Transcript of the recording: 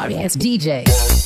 sorry ass DJ.